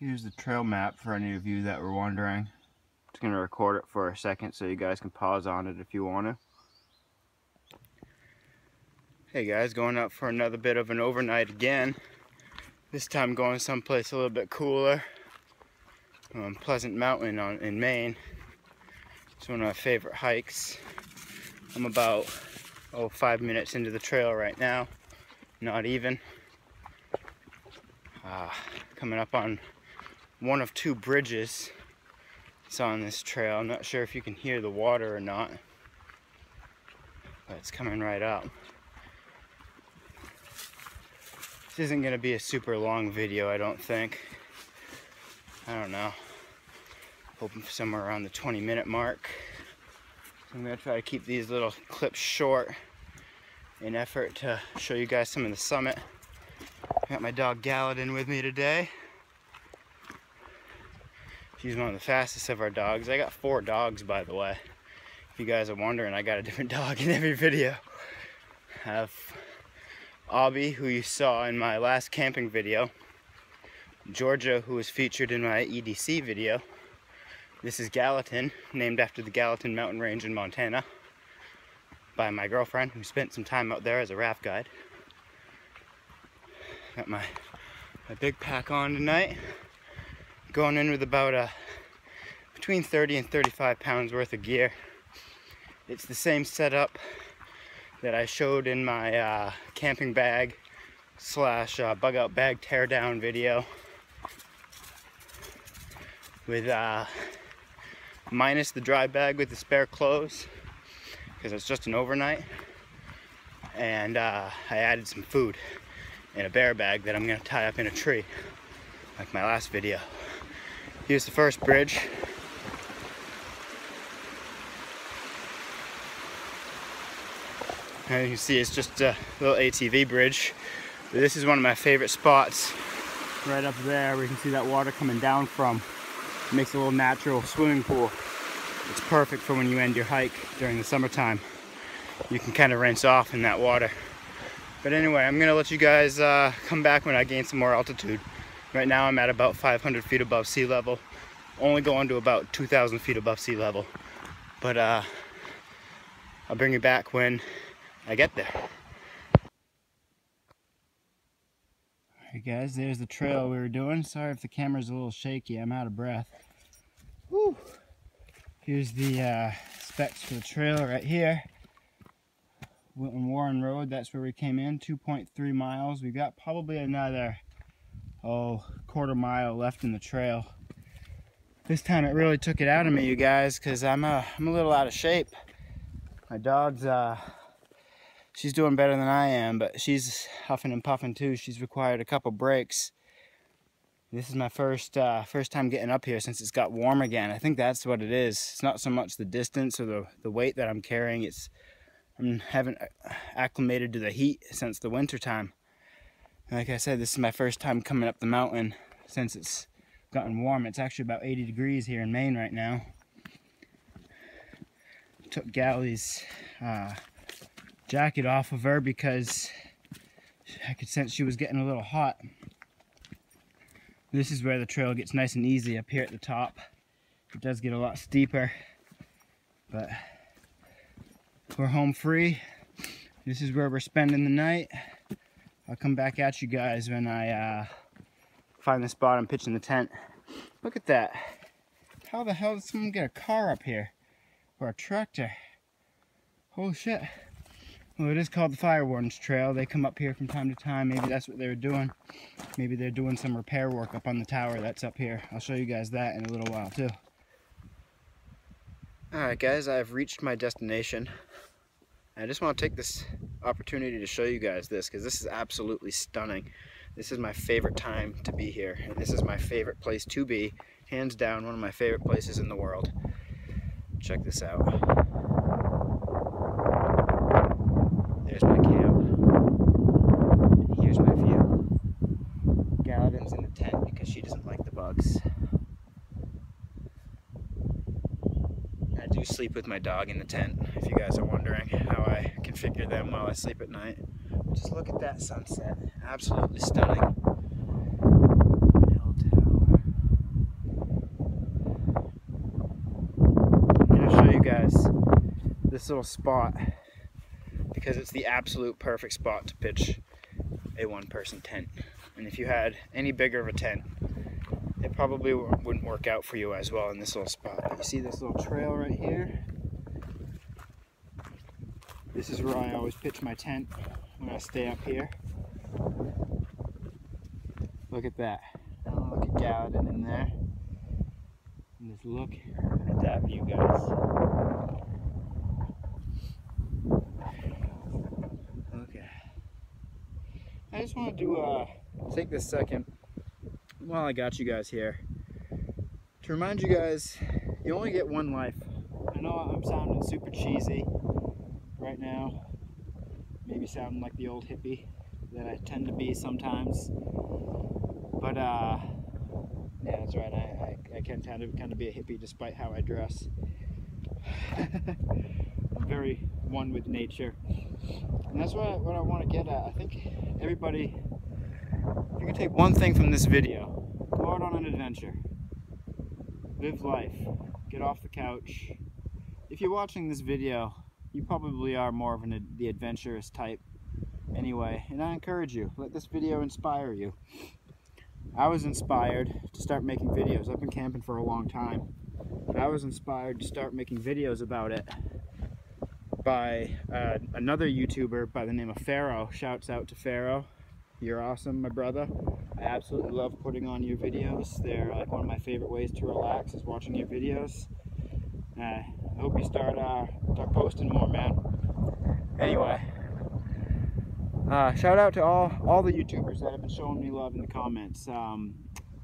Here's the trail map for any of you that were wondering. Just gonna record it for a second so you guys can pause on it if you want to. Hey guys, going up for another bit of an overnight again. This time going someplace a little bit cooler. Um, Pleasant Mountain on, in Maine. It's one of my favorite hikes. I'm about, oh, five minutes into the trail right now. Not even. Uh, coming up on one of two bridges it's on this trail. I'm not sure if you can hear the water or not, but it's coming right up. This isn't going to be a super long video, I don't think. I don't know. Hoping for somewhere around the 20 minute mark. So I'm going to try to keep these little clips short in effort to show you guys some of the summit. I Got my dog Gallatin with me today. She's one of the fastest of our dogs. I got four dogs, by the way. If you guys are wondering, I got a different dog in every video. I have Abby, who you saw in my last camping video. Georgia, who was featured in my EDC video. This is Gallatin, named after the Gallatin mountain range in Montana by my girlfriend, who spent some time out there as a raft guide. Got my, my big pack on tonight going in with about a uh, between 30 and 35 pounds worth of gear. It's the same setup that I showed in my uh, camping bag slash uh, bug out bag teardown video with uh, minus the dry bag with the spare clothes because it's just an overnight and uh, I added some food in a bear bag that I'm gonna tie up in a tree like my last video. Here's the first bridge. And you can see it's just a little ATV bridge. But this is one of my favorite spots. Right up there, we can see that water coming down from. It makes a little natural swimming pool. It's perfect for when you end your hike during the summertime. You can kind of rinse off in that water. But anyway, I'm gonna let you guys uh, come back when I gain some more altitude. Right now I'm at about 500 feet above sea level, only going to about 2,000 feet above sea level. But uh, I'll bring you back when I get there. Alright guys, there's the trail we were doing. Sorry if the camera's a little shaky, I'm out of breath. Woo. Here's the uh, specs for the trail right here. Wilton Warren Road, that's where we came in, 2.3 miles. We've got probably another oh, quarter mile left in the trail. This time it really took it out of me, you guys, because I'm, uh, I'm a little out of shape. My dog's, uh, she's doing better than I am, but she's huffing and puffing too. She's required a couple breaks. This is my first uh, first time getting up here since it's got warm again. I think that's what it is. It's not so much the distance or the, the weight that I'm carrying. It's I haven't acclimated to the heat since the winter time like I said, this is my first time coming up the mountain since it's gotten warm. It's actually about 80 degrees here in Maine right now. Took Galley's uh, jacket off of her because I could sense she was getting a little hot. This is where the trail gets nice and easy up here at the top. It does get a lot steeper, but we're home free. This is where we're spending the night. I'll come back at you guys when I uh, find the spot I'm pitching the tent. Look at that. How the hell did someone get a car up here? Or a tractor? Holy shit. Well, it is called the Fire Wardens Trail. They come up here from time to time. Maybe that's what they were doing. Maybe they're doing some repair work up on the tower that's up here. I'll show you guys that in a little while too. Alright guys, I've reached my destination. I just want to take this opportunity to show you guys this because this is absolutely stunning. This is my favorite time to be here and this is my favorite place to be. Hands down one of my favorite places in the world. Check this out. There's my camp. Here's my view. Gallatin's in the tent because she doesn't like the bugs. I do sleep with my dog in the tent, if you guys are wondering how figure them while I sleep at night. Just look at that sunset. Absolutely stunning. I'm gonna show you guys this little spot because it's the absolute perfect spot to pitch a one person tent. And if you had any bigger of a tent, it probably wouldn't work out for you as well in this little spot. But you see this little trail right here? This is where I always pitch my tent when I stay up here. Look at that. Look at Gallatin in there. And just look at that view, guys. Okay. I just wanted to uh, take this second while I got you guys here to remind you guys you only get one life. I know I'm sounding super cheesy right now, maybe sounding like the old hippie that I tend to be sometimes. But uh, yeah, that's right. I, I, I can kind of kind of be a hippie despite how I dress. I'm very one with nature, and that's what I, what I want to get at. I think everybody, if you can take one thing from this video, go out on an adventure, live life, get off the couch. If you're watching this video, you probably are more of an the adventurous type anyway, and I encourage you, let this video inspire you. I was inspired to start making videos. I've been camping for a long time. But I was inspired to start making videos about it by uh, another YouTuber by the name of Pharaoh. Shouts out to Pharaoh. You're awesome, my brother. I absolutely love putting on your videos. They're like one of my favorite ways to relax is watching your videos. Uh, I hope you start, uh, start posting more, man. Anyway, uh, shout out to all, all the YouTubers that have been showing me love in the comments. Um,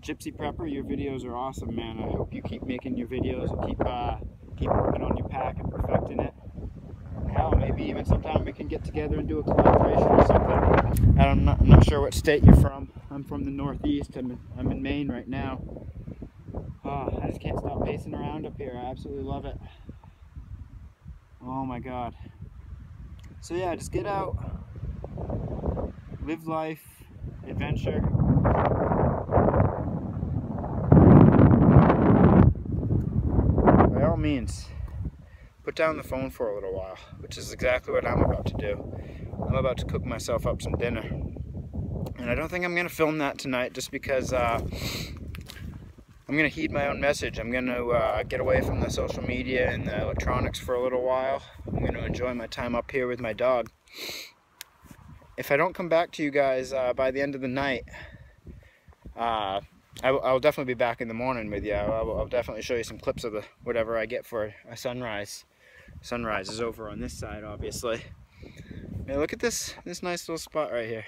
Gypsy Prepper, your videos are awesome, man. I hope you keep making your videos and keep uh, keep working on your pack and perfecting it. Hell, maybe even sometime we can get together and do a collaboration or something. I'm not, I'm not sure what state you're from. I'm from the Northeast. I'm in, I'm in Maine right now. Oh, I just can't stop pacing around up here. I absolutely love it. Oh my God. So yeah, just get out, live life, adventure. By all means, put down the phone for a little while, which is exactly what I'm about to do. I'm about to cook myself up some dinner. And I don't think I'm going to film that tonight just because uh, I'm going to heed my own message. I'm going to uh, get away from the social media and the electronics for a little while. I'm going to enjoy my time up here with my dog if I don't come back to you guys uh, by the end of the night, uh, I, will definitely be back in the morning with you. I'll, I'll, definitely show you some clips of the whatever I get for a sunrise. Sunrise is over on this side, obviously. Hey, look at this this nice little spot right here.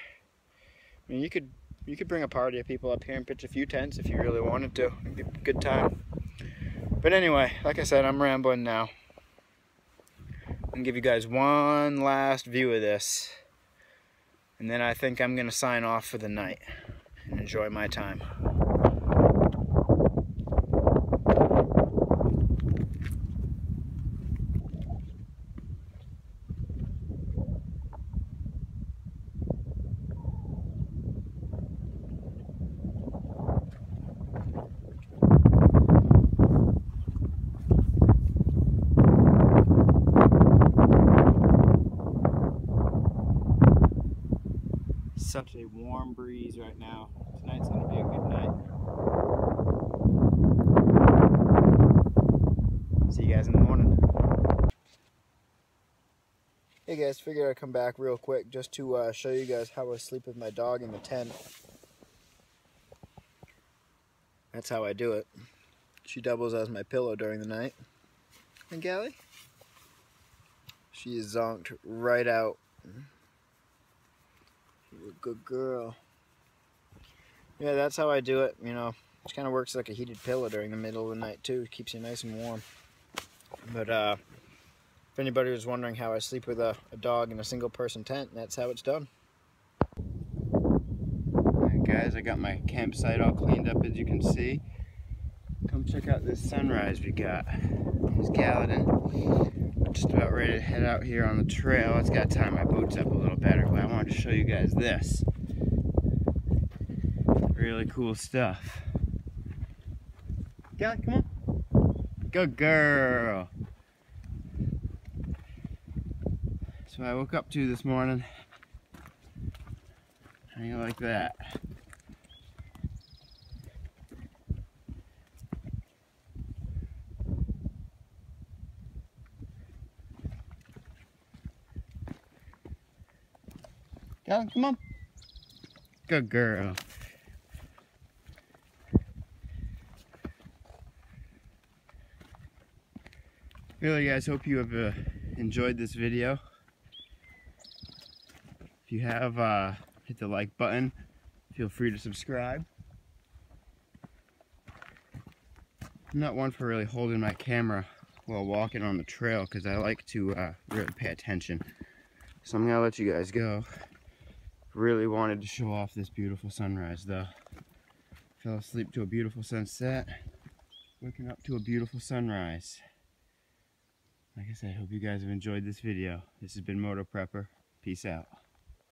I mean, you could you could bring a party of people up here and pitch a few tents if you really wanted to. It'd be a good time. But anyway, like I said, I'm rambling now. I'm gonna give you guys one last view of this. And then I think I'm to sign off for the night and enjoy my time. Such a warm breeze right now. Tonight's going to be a good night. See you guys in the morning. Hey guys, figured I'd come back real quick just to uh, show you guys how I sleep with my dog in the tent. That's how I do it. She doubles as my pillow during the night. And Gally? She is zonked right out. A good girl. Yeah, that's how I do it, you know. It kind of works like a heated pillow during the middle of the night, too. It keeps you nice and warm. But, uh, if anybody was wondering how I sleep with a, a dog in a single-person tent, that's how it's done. Guys, I got my campsite all cleaned up, as you can see. Come check out this sunrise we got. Here's Gallatin just about ready to head out here on the trail. It's got to tie my boots up a little better, but I wanted to show you guys this. Really cool stuff. Gal, come on. Good girl. So I woke up to this morning. How you like that? Come on. Good girl. Really guys, hope you have uh, enjoyed this video. If you have, uh, hit the like button. Feel free to subscribe. I'm not one for really holding my camera while walking on the trail because I like to uh, really pay attention. So I'm gonna let you guys go. Really wanted to show off this beautiful sunrise though. Fell asleep to a beautiful sunset. Waking up to a beautiful sunrise. Like I said, I hope you guys have enjoyed this video. This has been Moto Prepper. Peace out.